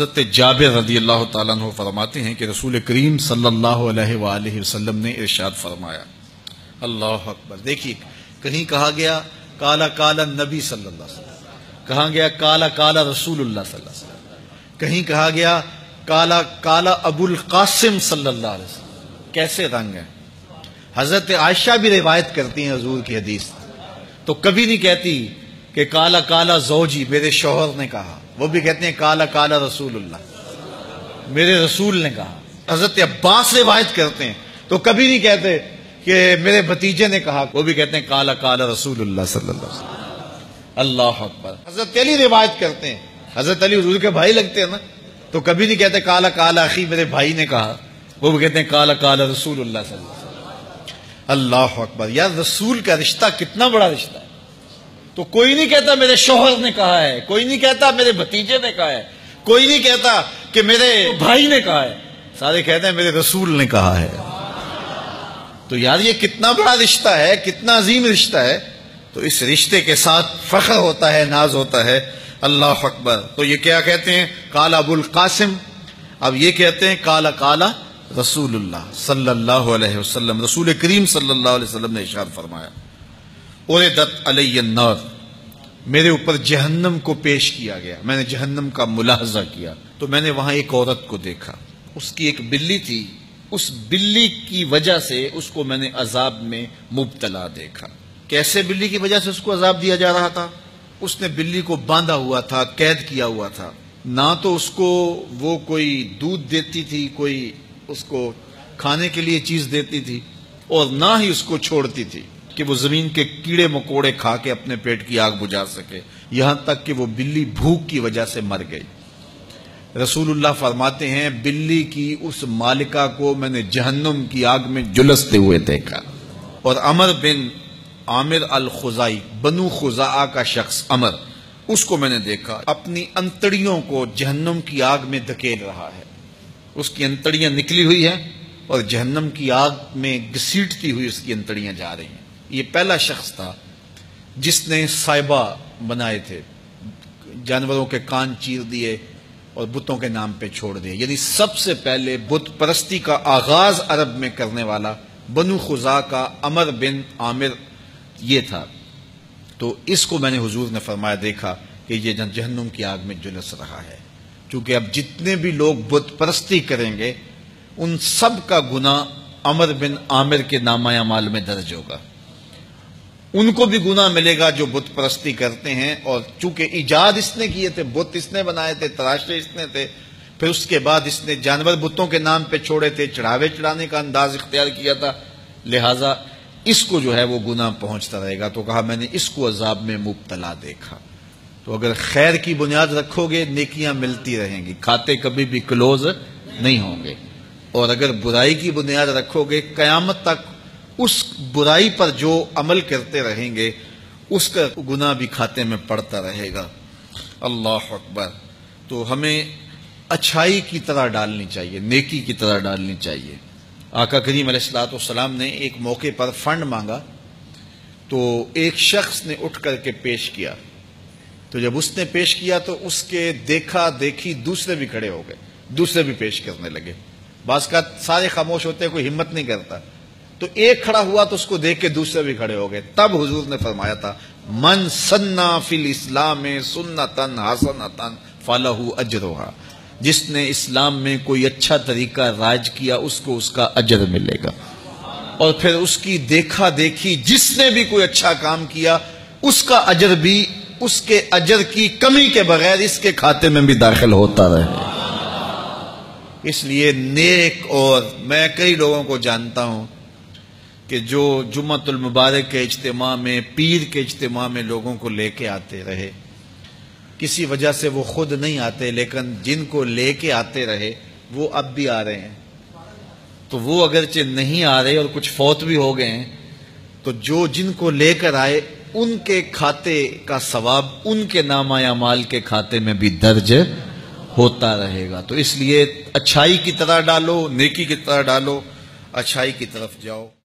حضرت جابر رضی اللہ تعالیٰ عنہ فرماتے ہیں کہ رسول کریم صلی اللہ علیہ وآلہ وسلم نے ارشاد فرمایا۔ اللہ اکبر۔ دیکھیے، کہیں کہا گیا، کالا کالا نبی صلی اللہ علیہ وسلم۔ کہا گیا، کالا کالا رسول اللہ صلی اللہ علیہ وسلم۔ کہیں کہا گیا، کالا کالا ابو القاسم صلی اللہ علیہ وسلم۔ کیسے رنگ ہیں حضرت عائشہ بھی روایت کرتی ہیں حضور کی حدیث۔ تو کبھی نہیں کہتی کہ کالا کالا زوجی میرے شوہر نے کہا۔ وہ بھی کہتے ہیں کالا کالا رسول اللہ۔ میرے رسول نے کہا۔ حضرت عباس روایت کرتے ہیں۔ تو کبھی نہیں کہتے کہ میرے بھتیجے نے کہا۔ وہ بھی کہتے ہیں کالا کالا رسول اللہ صلی اللہ علیہ وسلم۔ اللہ اکبر۔ حضرت علی روایت کرتے ہیں۔ حضرت علی حضور کے بھائی لگتے ہیں نا۔ تو کبھی نہیں کہتے کالا کالا اخی میرے بھائی نے کہا۔ وہ بھی کہتے ہیں کالا کالا رسول اللہ صلی اللہ علیہ وسلم۔ اللہ اکبر۔ یار رسول کا رشتہ کتنا بڑا رشتہ ہے۔ تو کوئی نہیں کہتا میرے شوہر نے کہا ہے، کوئی نہیں کہتا میرے بھتیجے نے کہا ہے، کوئی نہیں کہتا کہ میرے بھائی نے کہا ہے۔ سارے کہتے ہیں میرے رسول نے کہا ہے۔ تو یار یہ کتنا بڑا رشتہ ہے، کتنا عظیم رشتہ ہے۔ تو اس رشتے کے ساتھ فخر ہوتا ہے، ناز ہوتا ہے۔ اللہ اکبر۔ تو یہ کیا کہتے ہیں؟ کالا ابو القاسم۔ اب یہ کہتے ہیں کالا کالا رسول اللہ صلی اللہ علیہ وسلم۔ رسول کریم صلی اللہ علیہ وسلم نے اشار فرمایا۔ دت علیہ النار۔ میرے اوپر جہنم کو پیش کیا گیا۔ میں نے جہنم کا ملاحظہ کیا۔ تو میں نے وہاں ایک عورت کو دیکھا۔ اس کی ایک بلی تھی۔ اس بلی کی وجہ سے اس کو میں نے عذاب میں مبتلا دیکھا۔ کیسے بلی کی وجہ سے اس کو عذاب دیا جا رہا تھا؟ اس نے بلی کو باندھا ہوا تھا، قید کیا ہوا تھا۔ نہ تو اس کو وہ کوئی دودھ دیتی تھی، کوئی اس کو کھانے کے لیے چیز دیتی تھی اور نہ ہی اس کو چھوڑتی تھی۔ کہ وہ زمین کے کیڑے مکوڑے کھا کے اپنے پیٹ کی آگ بجھا سکے۔ یہاں تک کہ وہ بلی بھوک کی وجہ سے مر گئی۔ رسول اللہ فرماتے ہیں، بلی کی اس مالکہ کو میں نے جہنم کی آگ میں جلستے ہوئے دیکھا۔ اور امر بن عامر الخزائی، بنو خزا کا شخص امر اس کو میں نے دیکھا۔ اپنی انتڑیوں کو جہنم کی آگ میں دھکیل رہا ہے۔ اس کی انتڑیاں نکلی ہوئی ہیں اور جہنم کی آگ میں گسیٹتی ہوئی اس کی انتڑیاں جا رہی ہیں۔ یہ پہلا شخص تھا جس نے سائبہ بنائے تھے، جانوروں کے کان چیر دیے اور بتوں کے نام پہ چھوڑ دیے۔ یعنی سب سے پہلے بت پرستی کا آغاز عرب میں کرنے والا بنو خزا کا امر بن عامر یہ تھا۔ تو اس کو میں نے حضور نے فرمایا، دیکھا کہ یہ جہنم کی آگ میں جلس رہا ہے۔ کیونکہ اب جتنے بھی لوگ بت پرستی کریں گے، ان سب کا گنا امر بن عامر کے نامہ مال میں درج ہوگا۔ ان کو بھی گنا ملے گا جو بت پرستی کرتے ہیں اور چونکہ ایجاد اس نے کیے تھے، بت اس نے بنائے تھے، تراشے اس نے تھے، پھر اس کے بعد اس نے جانور بتوں کے نام پہ چھوڑے تھے، چڑھاوے چڑھانے کا انداز اختیار کیا تھا۔ لہذا اس کو جو ہے وہ گنا پہنچتا رہے گا۔ تو کہا، میں نے اس کو عذاب میں مبتلا دیکھا۔ تو اگر خیر کی بنیاد رکھو گے، نیکیاں ملتی رہیں گی۔ کھاتے کبھی بھی کلوز نہیں ہوں گے۔ اور اگر برائی کی بنیاد رکھو گے، قیامت تک اس برائی پر جو عمل کرتے رہیں گے، اس کا گناہ بھی کھاتے میں پڑتا رہے گا۔ اللہ اکبر۔ تو ہمیں اچھائی کی طرح ڈالنی چاہیے، نیکی کی طرح ڈالنی چاہیے۔ آقا کریم علیہ السلاۃ والسلام نے ایک موقع پر فنڈ مانگا، تو ایک شخص نے اٹھ کر کے پیش کیا۔ تو جب اس نے پیش کیا تو اس کے دیکھا دیکھی دوسرے بھی کھڑے ہو گئے، دوسرے بھی پیش کرنے لگے۔ بعض کا سارے خاموش ہوتے کوئی ہمت نہیں کرتا۔ تو ایک کھڑا ہوا تو اس کو دیکھ کے دوسرے بھی کھڑے ہو گئے۔ تب حضور نے فرمایا تھا، من سنا فل اسلام سننا تن ہاسن تن فلاح اجروہا جس نے اسلام میں کوئی اچھا طریقہ راج کیا، اس کو اس کا اجر ملے گا۔ اور پھر اس کی دیکھا دیکھی جس نے بھی کوئی اچھا کام کیا، اس کا اجر بھی اس کے اجر کی کمی کے بغیر اس کے کھاتے میں بھی داخل ہوتا رہے۔ اس لیے نیک اور میں کئی لوگوں کو جانتا ہوں کہ جو جمعت المبارک کے اجتماع میں، پیر کے اجتماع میں لوگوں کو لے کے آتے رہے۔ کسی وجہ سے وہ خود نہیں آتے، لیکن جن کو لے کے آتے رہے، وہ اب بھی آ رہے ہیں۔ تو وہ اگرچہ نہیں آ رہے اور کچھ فوت بھی ہو گئے ہیں، تو جو جن کو لے کر آئے، ان کے کھاتے کا ثواب، ان کے نامہ یا مال کے کھاتے میں بھی درج ہوتا رہے گا۔ تو اس لیے اچھائی کی طرح ڈالو، نیکی کی طرح ڈالو، اچھائی کی طرف جاؤ۔